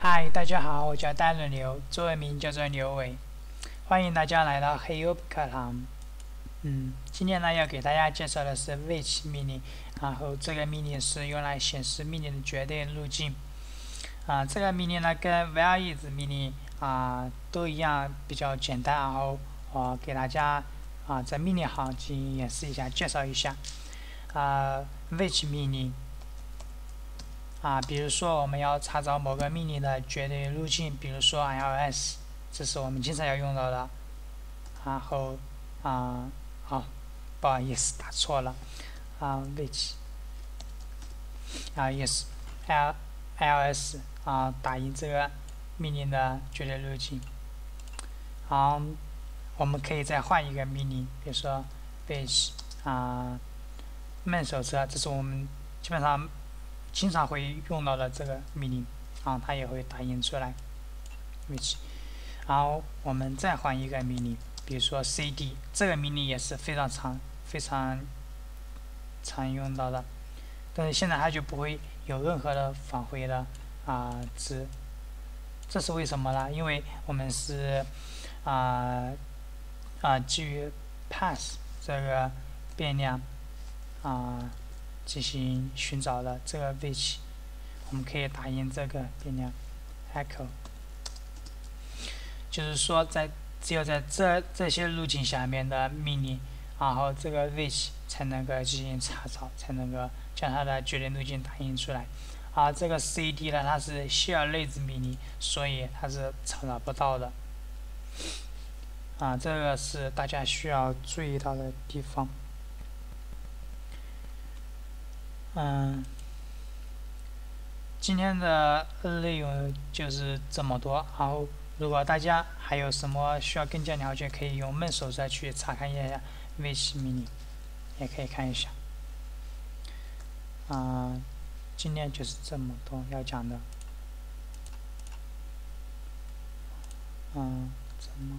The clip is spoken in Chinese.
嗨，大家好，我叫戴伦刘，中文名叫做刘伟，欢迎大家来到黑优课堂。嗯，今天呢要给大家介绍的是 which 命令，然后这个命令是用来显示命令的绝对路径。啊，这个命令呢跟 where is 命令啊都一样，比较简单。然后我给大家啊在命令行进行演示一下，介绍一下。啊，which 命令。啊，比如说我们要查找某个命令的绝对路径，比如说 ls，这是我们经常要用到的。然后啊，好，不好意思，打错了。啊，which，啊，yes，l，ls，啊，打印这个命令的绝对路径。好，我们可以再换一个命令，比如说 which，啊，man 手册，这是我们基本上。经常会用到的这个命令，啊，它也会打印出来。which，然后我们再换一个命令，比如说 cd，这个命令也是非常常、非常常用到的，但是现在它就不会有任何的返回的啊值，这是为什么呢？因为我们是啊啊基于 pass 这个变量啊。进行寻找的这个 which，我们可以打印这个变量 echo，就是说在只有在这这些路径下面的命令，然后这个 which 才能够进行查找，才能够将它的绝对路径打印出来。而这个 cd 呢，它是希尔类子命令，所以它是查找不到的。啊，这个是大家需要注意到的地方。嗯，今天的内容就是这么多。然后，如果大家还有什么需要更加了解，可以用闷手再去查看一下 which 命令，也可以看一下。啊，今天就是这么多要讲的。嗯，怎么？